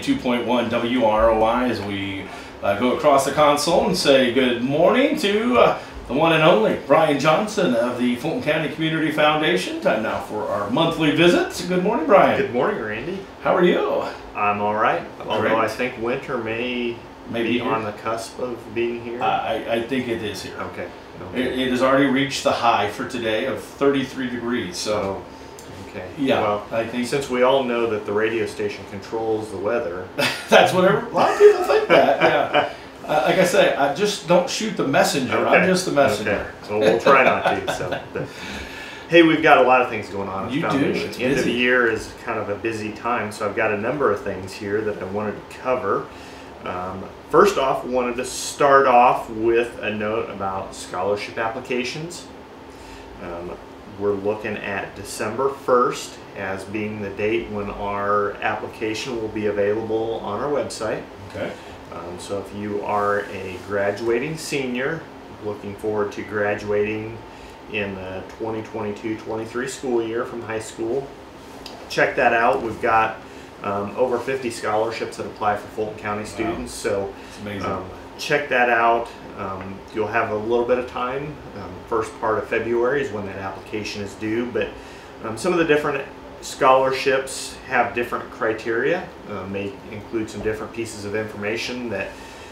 92.1 WROI as we uh, go across the console and say good morning to uh, the one and only Brian Johnson of the Fulton County Community Foundation. Time now for our monthly visit. Good morning, Brian. Good morning, Randy. How are you? I'm all right. Although Great. I think winter may Maybe be on the cusp of being here. Uh, I, I think it is here. okay. It, it has already reached the high for today of 33 degrees. So, Oh, okay. yeah, Well, I think since we all know that the radio station controls the weather, that's what a lot of people think that. Yeah. Uh, like I say, I just don't shoot the messenger. I'm just the messenger. Okay. Well, we'll try not to. So, but, hey, we've got a lot of things going on at You the do. foundation. It's End of the year is kind of a busy time, so I've got a number of things here that I wanted to cover. Um, first off, wanted to start off with a note about scholarship applications. Um, we're looking at December 1st as being the date when our application will be available on our website. Okay. Um, so if you are a graduating senior, looking forward to graduating in the 2022-23 school year from high school, check that out. We've got um, over 50 scholarships that apply for Fulton County students. So It's amazing. Check that out. Um, you'll have a little bit of time. Um, first part of February is when that application is due, but um, some of the different scholarships have different criteria, uh, may include some different pieces of information that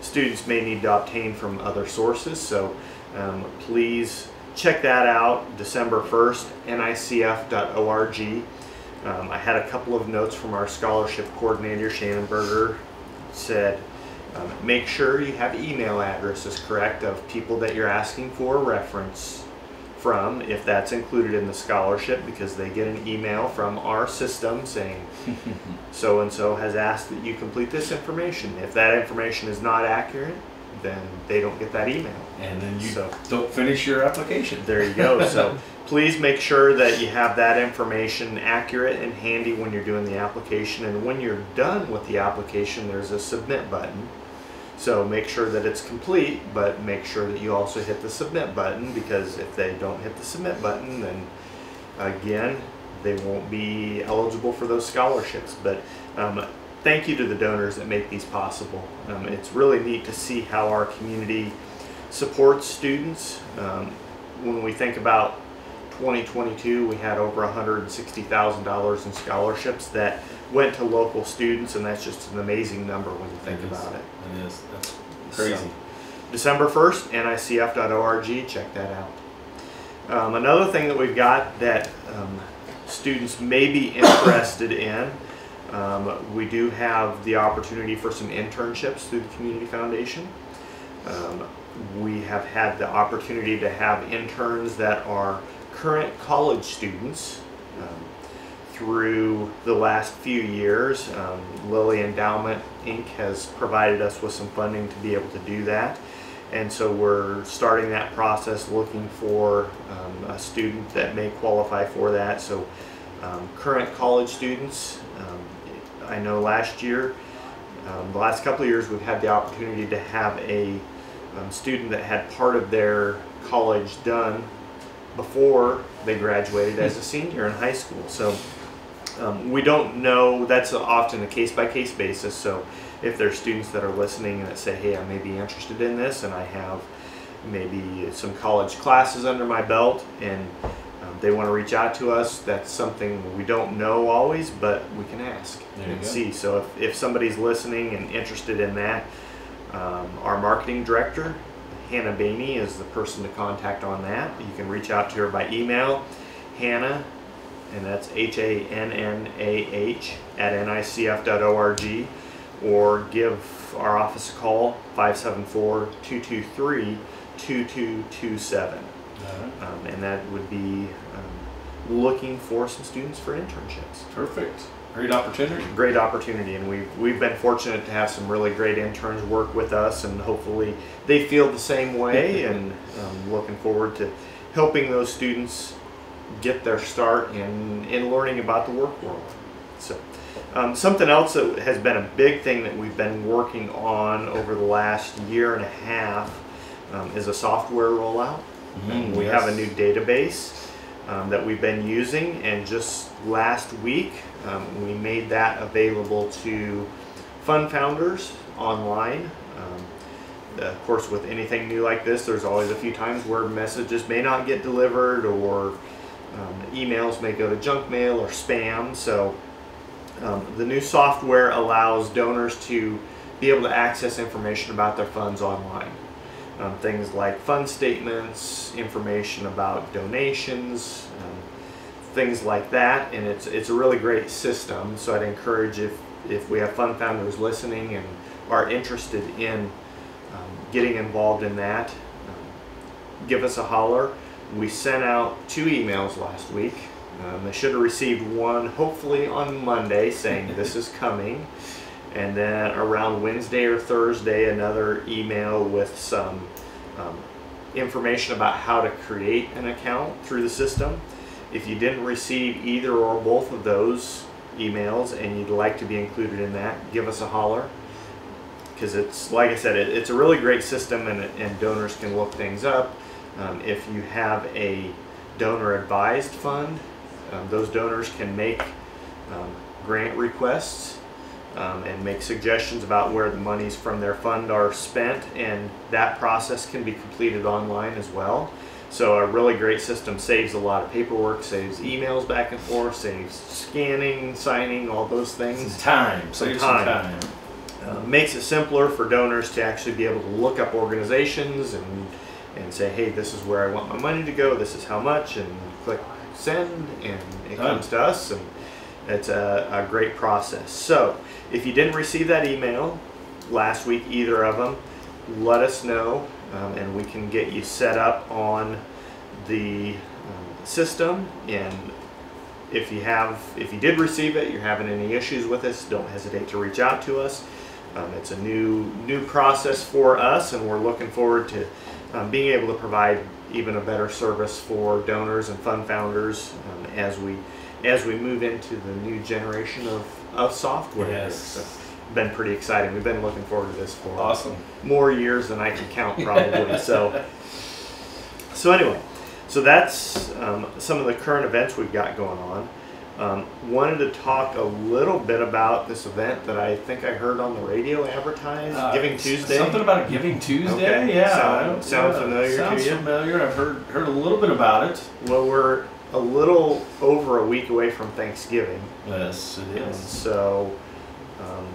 students may need to obtain from other sources. So um, please check that out December 1st, nicf.org. Um, I had a couple of notes from our scholarship coordinator, Shannon Berger, said, um, make sure you have email addresses correct of people that you're asking for a reference from, if that's included in the scholarship, because they get an email from our system saying, so and so has asked that you complete this information. If that information is not accurate, then they don't get that email. and then you so- don't finish your application. There you go. So please make sure that you have that information accurate and handy when you're doing the application. And when you're done with the application, there's a submit button. So make sure that it's complete, but make sure that you also hit the submit button because if they don't hit the submit button, then again, they won't be eligible for those scholarships. But um, thank you to the donors that make these possible. Um, it's really neat to see how our community supports students. Um, when we think about 2022, we had over $160,000 in scholarships that went to local students, and that's just an amazing number when you think It about it. It is. That's crazy. So, December 1st, nicf.org, check that out. Um, another thing that we've got that um, students may be interested in, um, we do have the opportunity for some internships through the Community Foundation. Um, we have had the opportunity to have interns that are current college students um, through the last few years. Um, Lilly Endowment Inc. has provided us with some funding to be able to do that. And so we're starting that process looking for um, a student that may qualify for that. So um, current college students, um, I know last year, um, the last couple of years, we've had the opportunity to have a student that had part of their college done before they graduated as a senior in high school. So um, we don't know, that's often a case by case basis. So if there's students that are listening and that say, hey, I may be interested in this and I have maybe some college classes under my belt and um, they want to reach out to us, that's something we don't know always, but we can ask There and see. So if, if somebody's listening and interested in that, um, our marketing director, Hannah Bainey, is the person to contact on that. You can reach out to her by email, Hannah, and that's H A N N A H at nicf.org, or give our office a call 574 223 2227. Um, and that would be looking for some students for internships. Perfect. Great opportunity. Great opportunity, and we've we've been fortunate to have some really great interns work with us, and hopefully they feel the same way. and um, looking forward to helping those students get their start in in learning about the work world. So. Um, something else that has been a big thing that we've been working on over the last year and a half um, is a software rollout. Mm, we have a new database um, that we've been using, and just last week um, we made that available to Fund Founders online. Um, of course, with anything new like this, there's always a few times where messages may not get delivered or um, emails may go to junk mail or spam. So um, the new software allows donors to be able to access information about their funds online. Um, things like fund statements, information about donations, um, things like that, and it's it's a really great system. So I'd encourage if if we have fund founders listening and are interested in um, getting involved in that, um, give us a holler. We sent out two emails last week. Um, they should have received one hopefully on Monday saying this is coming. And then around Wednesday or Thursday, another email with some um, information about how to create an account through the system. If you didn't receive either or both of those emails and you'd like to be included in that, give us a holler. Because it's, like I said, it, it's a really great system and, and donors can look things up. Um, if you have a donor advised fund, um, those donors can make um, grant requests um, and make suggestions about where the monies from their fund are spent, and that process can be completed online as well. So a really great system saves a lot of paperwork, saves emails back and forth, saves scanning, signing, all those things. Some time, Some time. some time. Uh, makes it simpler for donors to actually be able to look up organizations and and say, hey, this is where I want my money to go. This is how much, and click send, and it Done. comes to us, and it's a, a great process. So if you didn't receive that email last week, either of them, let us know, um, and we can get you set up on the um, system. And if you have, if you did receive it, you're having any issues with us, don't hesitate to reach out to us. Um, it's a new new process for us, and we're looking forward to um, being able to provide even a better service for donors and fund founders um, as we as we move into the new generation of, of software. Yes. So, been pretty exciting. We've been looking forward to this for Awesome. more years than I can count probably. so so anyway, so that's um, some of the current events we've got going on. Um, wanted to talk a little bit about this event that I think I heard on the radio advertised, Uh, Giving Tuesday. Something about a Giving Tuesday. Okay. Yeah. Sound- yeah, familiar to Sounds you? familiar. I've heard heard a little bit about it. Well, we're a little over a week away from Thanksgiving, Yes, it and so um,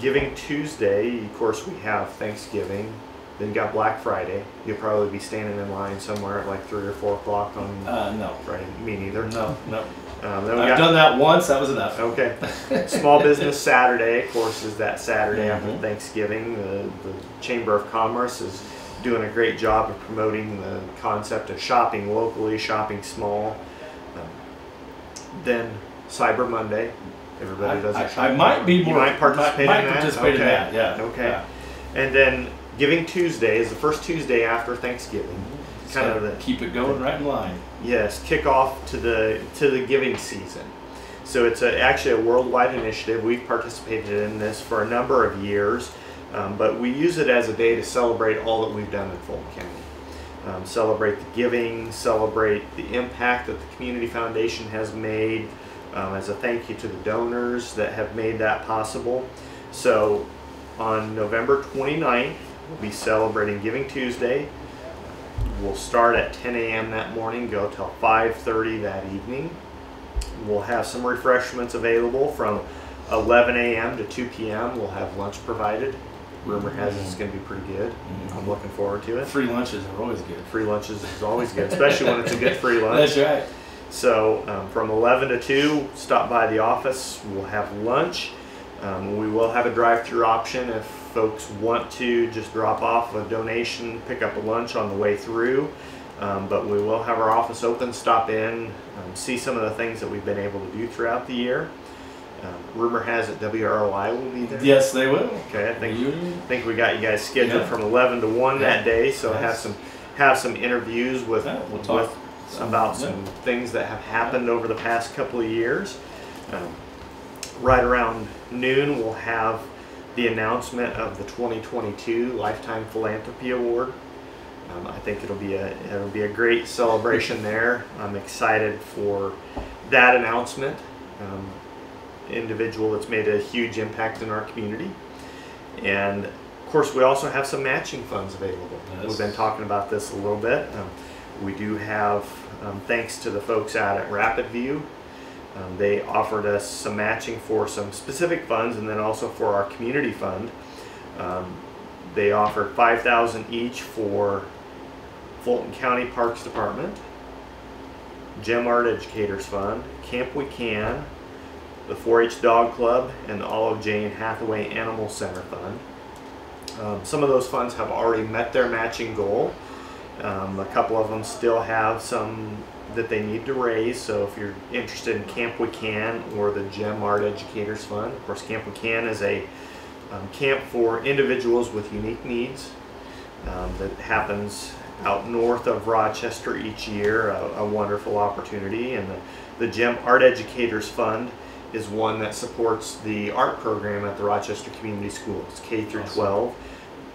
Giving Tuesday. Of course, we have Thanksgiving. Then you got Black Friday. You'll probably be standing in line somewhere at like three or four o'clock on Uh, no. Friday. Me neither. No, no. Um, I've got done that once. That was enough. Okay. Small Business Saturday, of course, is that Saturday after Mhm. Thanksgiving. The, the Chamber of Commerce is doing a great job of promoting the concept of shopping locally, shopping small. Um, then Cyber Monday. Everybody does I, it. I, I might be You more. might participate might in that? participate in Okay. that. Yeah. Okay. Yeah. And then Giving Tuesday is the first Tuesday after Thanksgiving. Kind So of the keep it going right in line. Yes, kickoff to the to the giving season. So it's a, actually a worldwide initiative. We've participated in this for a number of years, um, but we use it as a day to celebrate all that we've done in Fulton County. Um, celebrate the giving, celebrate the impact that the Community Foundation has made, um, as a thank you to the donors that have made that possible. So on November 29th, we'll be celebrating Giving Tuesday. We'll start at 10 a.m. that morning, go till 5:30 that evening. We'll have some refreshments available from 11 a.m. to 2 p.m. We'll have lunch provided. Rumor has it it's going to be pretty good. Mhm. I'm looking forward to it. Free lunches are always good. Free lunches is always good, especially when it's a good free lunch. That's right. So um, from 11 to 2, stop by the office. We'll have lunch. Um, we will have a drive-through option if folks want to just drop off a donation, pick up a lunch on the way through. Um, but we will have our office open, stop in, um, see some of the things that we've been able to do throughout the year. Um, rumor has it WROI will be there. Yes, they will. Okay, I think You- I think we got you guys scheduled Yeah. from 11 to 1 that day, so Nice. have some have some interviews with, Yeah, we'll talk with some- about yeah. some things that have happened over the past couple of years. Um, right around noon, we'll have the announcement of the 2022 Lifetime Philanthropy Award. Um, I think it'll be a it'll be a great celebration there. I'm excited for that announcement. Um, individual that's made a huge impact in our community. And of course, we also have some matching funds available. Yes. We've been talking about this a little bit. Um, we do have, um, thanks to the folks out at Rapid View, um, they offered us some matching for some specific funds and then also for our community fund. Um, they offered 5000 each for Fulton County Parks Department, Gem Art Educators Fund, Camp We Can, the 4-H Dog Club, and the Olive Jane Hathaway Animal Center Fund. Um, some of those funds have already met their matching goal. Um, a couple of them still have some that they need to raise. So if you're interested in Camp We Can or the Gem Art Educators Fund, of course, Camp We Can is a um, camp for individuals with unique needs um, that happens out north of Rochester each year. A, a wonderful opportunity, and the, the Gem Art Educators Fund is one that supports the art program at the Rochester Community Schools, K through Awesome. 12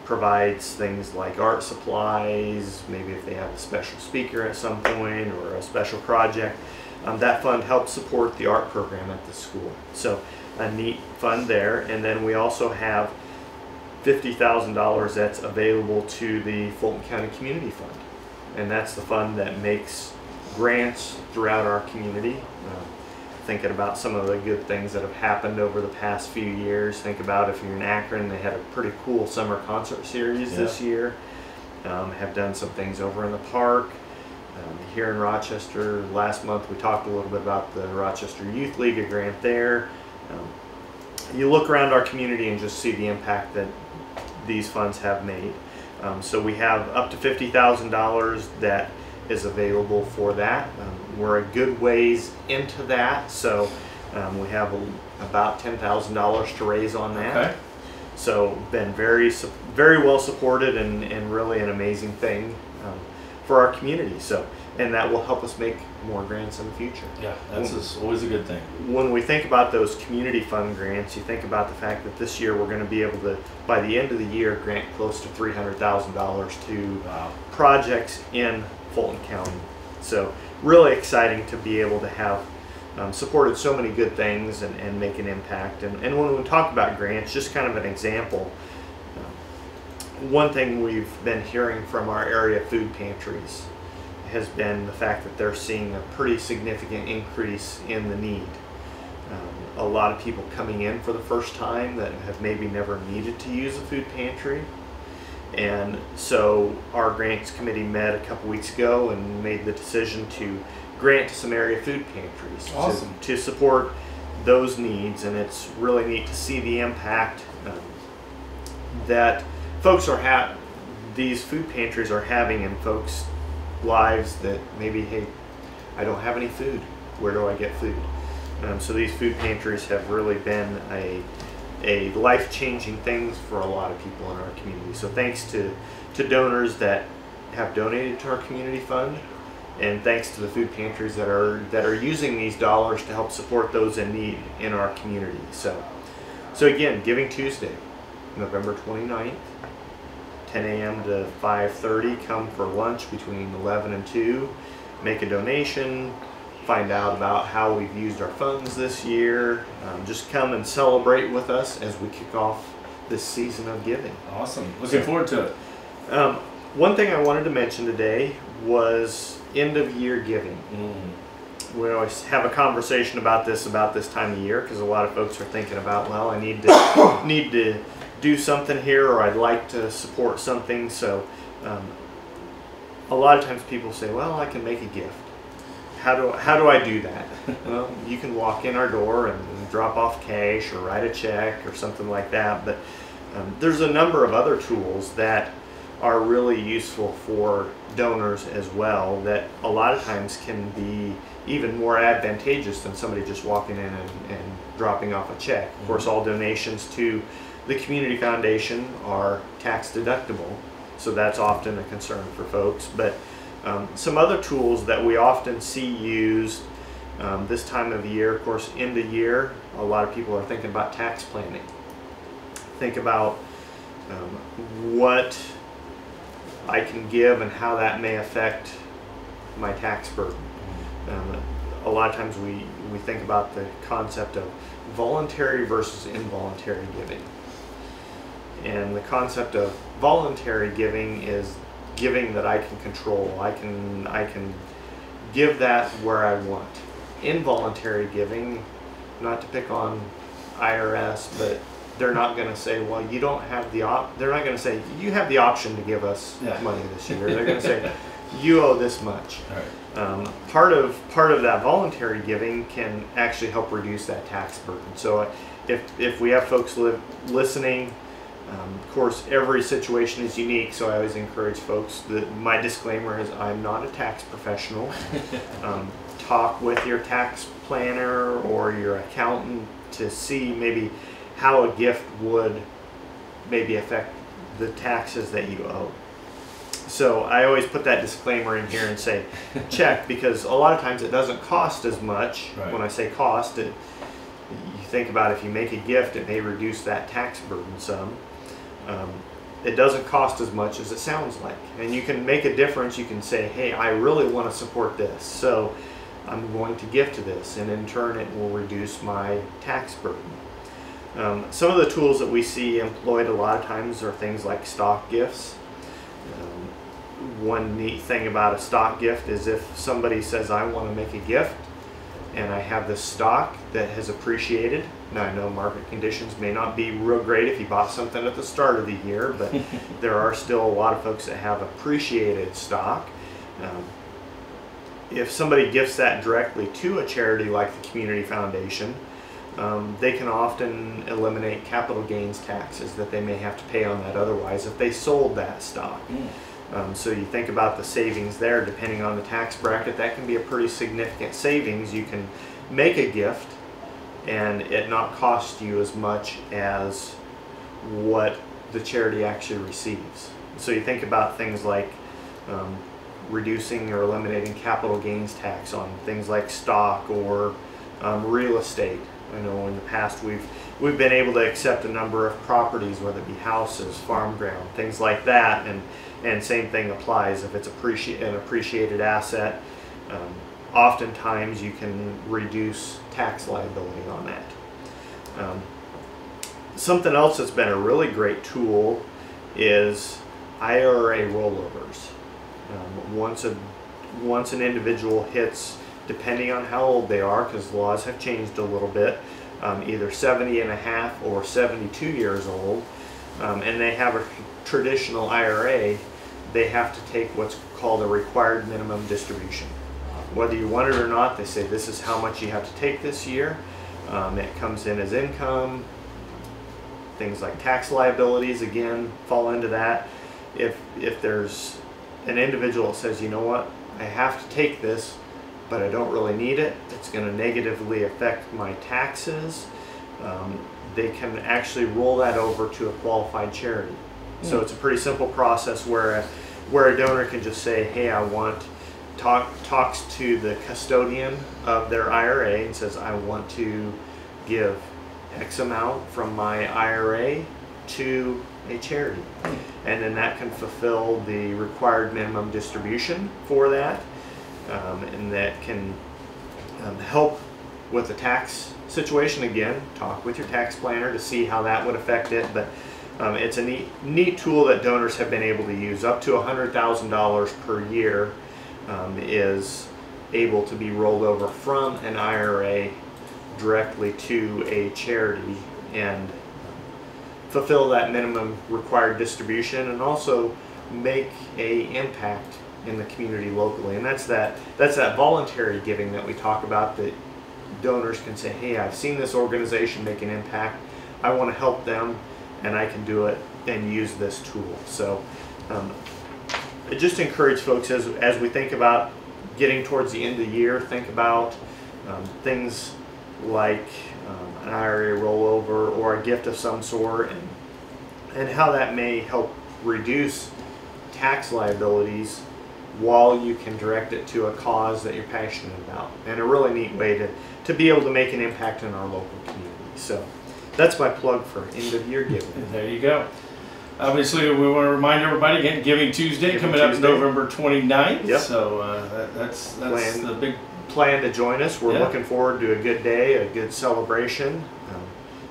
provides things like art supplies, maybe if they have a special speaker at some point or a special project. Um, that fund helps support the art program at the school. So a neat fund there. And then we also have $50,000 that's available to the Fulton County Community Fund. And that's the fund that makes grants throughout our community. Um, thinking about some of the good things that have happened over the past few years. Think about if you're in Akron, they had a pretty cool summer concert series this year. Um, have done some things over in the park. Um, here in Rochester, last month we talked a little bit about the Rochester Youth League, a grant there. Um, you look around our community and just see the impact that these funds have made. Um, so we have up to $50,000 that is available for that. Um, we're a good ways into that, so um, we have a, about $10,000 to raise on that. Okay. So been very very well supported and, and really an amazing thing um, for our community. So and that will help us make more grants in the future. Yeah, that's just always a good thing. When we think about those community fund grants, you think about the fact that this year we're going to be able to, by the end of the year, grant close to three hundred thousand dollars to Wow. projects in Fulton County. So really exciting to be able to have um, supported so many good things and, and make an impact. And, and when we talk about grants, just kind of an example, um, one thing we've been hearing from our area food pantries has been the fact that they're seeing a pretty significant increase in the need. Um, a lot of people coming in for the first time that have maybe never needed to use a food pantry. And so our grants committee met a couple weeks ago and made the decision to grant to some area food pantries to- Awesome. to, support those needs. And it's really neat to see the impact um, that folks are ha- these food pantries are having in folks' lives that maybe, hey, I don't have any food. Where do I get food? Um, so these food pantries have really been a a life-changing things for a lot of people in our community. So thanks to to donors that have donated to our community fund, and thanks to the food pantries that are that are using these dollars to help support those in need in our community. So so again, Giving Tuesday, November 29th, 10 a.m. to 5:30. Come for lunch between 11 and 2. Make a donation. Find out about how we've used our funds this year. Um, just come and celebrate with us as we kick off this season of giving. Awesome. Looking forward to it. Um, one thing I wanted to mention today was end of year giving. Mm. We always have a conversation about this about this time of year because a lot of folks are thinking about, well, I need to need to do something here, or I'd like to support something. So, um, a lot of times people say, well, I can make a gift. How do how do I do that? well, you can walk in our door and drop off cash or write a check or something like that. But um, there's a number of other tools that are really useful for donors as well that a lot of times can be even more advantageous than somebody just walking in and, and dropping off a check. Of course, all donations to the community foundation are tax deductible, so that's often a concern for folks. But um, some other tools that we often see used um, this time of year, of course, end of year, a lot of people are thinking about tax planning. Think about um, what I can give and how that may affect my tax burden. Um, a lot of times we, we think about the concept of voluntary versus involuntary giving. And the concept of voluntary giving is giving that I can control. I can I can give that where I want. Involuntary giving, not to pick on IRS, but they're not going to say, well, you don't have the op. They're not going to say you have the option to give us Yeah. money this year. They're going to say you owe this much. Right. Um, part of part of that voluntary giving can actually help reduce that tax burden. So, if if we have folks live, listening, um, of course, every situation is unique. So I always encourage folks that my disclaimer is I'm not a tax professional. um, talk with your tax planner or your accountant to see maybe how a gift would maybe affect the taxes that you owe. So I always put that disclaimer in here and say, check, because a lot of times it doesn't cost as much. Right. When I say cost, it, you think about if you make a gift, it may reduce that tax burden some. Um, it doesn't cost as much as it sounds like. And you can make a difference. You can say, hey, I really want to support this. So I'm going to give to this. And in turn, it will reduce my tax burden. Um, some of the tools that we see employed a lot of times are things like stock gifts. Um, one neat thing about a stock gift is if somebody says, I want to make a gift and I have this stock that has appreciated. Now, I know market conditions may not be real great if you bought something at the start of the year, but there are still a lot of folks that have appreciated stock. Um, if somebody gifts that directly to a charity like the Community Foundation, um, they can often eliminate capital gains taxes that they may have to pay on that otherwise if they sold that stock. Mm. Um, so you think about the savings there, depending on the tax bracket, that can be a pretty significant savings. You can make a gift and it not cost you as much as what the charity actually receives. So you think about things like um, reducing or eliminating capital gains tax on things like stock or um, real estate. I know in the past we've we've been able to accept a number of properties, whether it be houses, farm ground, things like that, and and same thing applies if it's appreciate an appreciated asset. Um, oftentimes, you can reduce tax liability on that. Um, something else that's been a really great tool is IRA rollovers. Um, once a once an individual hits, depending on how old they are, because laws have changed a little bit, um, either 70 and a half or 72 years old, um, and they have a traditional IRA, they have to take what's called a required minimum distribution. Whether you want it or not, they say this is how much you have to take this year. Um, it comes in as income. Things like tax liabilities again fall into that. If if there's an individual that says, you know what, I have to take this, but I don't really need it. It's going to negatively affect my taxes. Um, they can actually roll that over to a qualified charity. So it's a pretty simple process where a, where a donor can just say, hey, I want talk talks to the custodian of their IRA and says, I want to give X amount from my IRA to a charity. And then that can fulfill the required minimum distribution for that. Um, and that can um, help with the tax situation again. Talk with your tax planner to see how that would affect it. But um, it's a neat, neat tool that donors have been able to use. Up to $100,000 per year um, is able to be rolled over from an IRA directly to a charity and fulfill that minimum required distribution and also make a impact in the community locally and that's that that's that voluntary giving that we talk about that donors can say hey i've seen this organization make an impact i want to help them and i can do it and use this tool so um, I just encourage folks as, as we think about getting towards the end of the year think about um, things like um, an IRA rollover or a gift of some sort and, and how that may help reduce tax liabilities while you can direct it to a cause that you're passionate about and a really neat way to, to be able to make an impact in our local community. So that's my plug for end of year giving. There you go. Obviously, we want to remind everybody again, Giving Tuesday Giving coming up Tuesday. November 29th. Yep. So uh, that, that's that's Plan. the big plan to join us. We're Yeah. looking forward to a good day, a good celebration.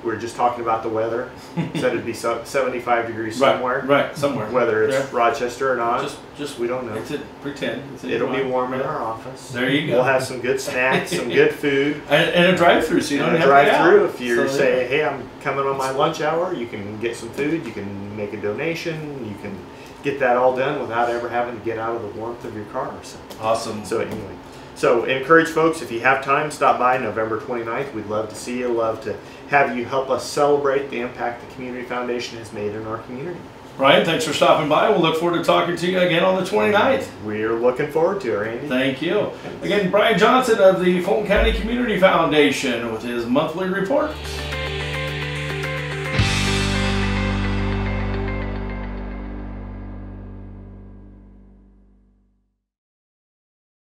We were just talking about the weather. Said it'd be so- 75 degrees somewhere. Right, right, somewhere. Whether it's Yeah. Rochester or not, Just, just we don't know. It's a, pretend. It's It'll be warm in our office. There you go. We'll have some good snacks, some good food. And, and a drive-through, so you don't and have to get drive-through. If you So, say, "Hey, I'm coming on my lunch hour," you can get some food. You can make a donation. You can get that all done without ever having to get out of the warmth of your car. So, Awesome. so anyway, so encourage folks if you have time, stop by November 29th. We'd love to see you. Love to have you help us celebrate the impact the Community Foundation has made in our community. Brian, thanks for stopping by. We'll look forward to talking to you again on the 29th. We're looking forward to it, Randy. Thank you. Again, Brian Johnson of the Fulton County Community Foundation with his monthly report.